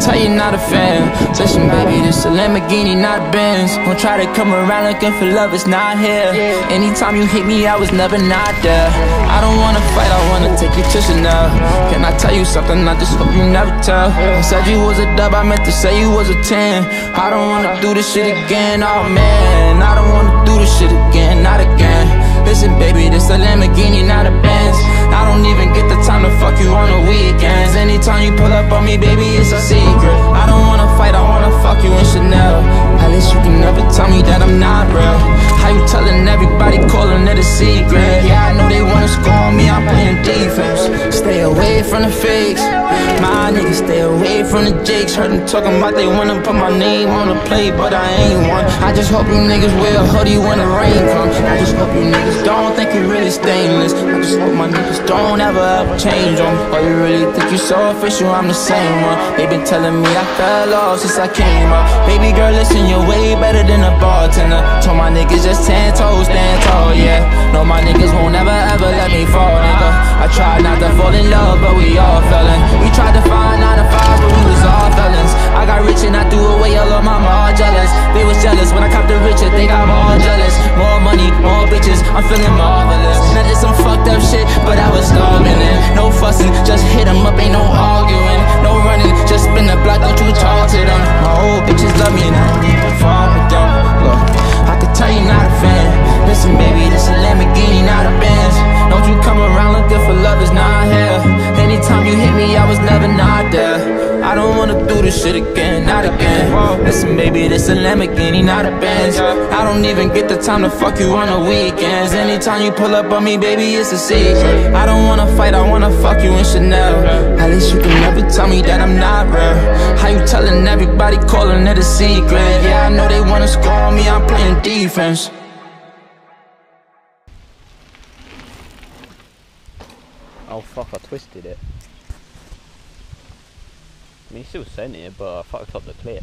tell you're not a fan. Listen, baby, this a Lamborghini, not a Benz. Don't try to come around looking for love, it's not here. Anytime you hit me, I was never not there. I don't wanna fight, I wanna take you to Chanel. Can I tell you something? I just hope you never tell. I said you was a dub, I meant to say you was a 10. I don't wanna do this shit again, oh man. I don't on me, baby, it's a secret. I don't wanna fight, I wanna fuck you in Chanel. At least you can never tell me that I'm not real. How you telling everybody, calling it a secret? Yeah, I know they wanna score on me, I'm playing defense. Stay away from the fakes. My niggas stay away from the jakes. Heard them talking about they wanna put my name on the plate, but I ain't one. I just hope you niggas wear a hoodie when the rain comes. Hope you niggas don't think you really stainless. I just hope my niggas don't ever ever change on me. Or you really think you so official? I'm the same one. They been telling me I fell off since I came up. Baby girl, listen, you're way better than a bartender. Told my niggas just ten toes, stand tall, yeah. No, my niggas won't ever ever jealous when I cop the richer, they got more jealous. More money, more bitches, I'm feeling marvelous. I did some fucked up shit, but I was starving it. No fussing, just don't wanna do this shit again, not again. Listen, baby, this a Lamborghini, not a Benz. I don't even get the time to fuck you on the weekends. Anytime you pull up on me, baby, it's a secret. I don't wanna fight, I wanna fuck you in Chanel. At least you can never tell me that I'm not real. How you telling everybody, calling it a secret? Yeah, I know they wanna score on me, I'm playing defense. Oh fuck, I twisted it. I mean, he still sent it, but I fucked up the clip.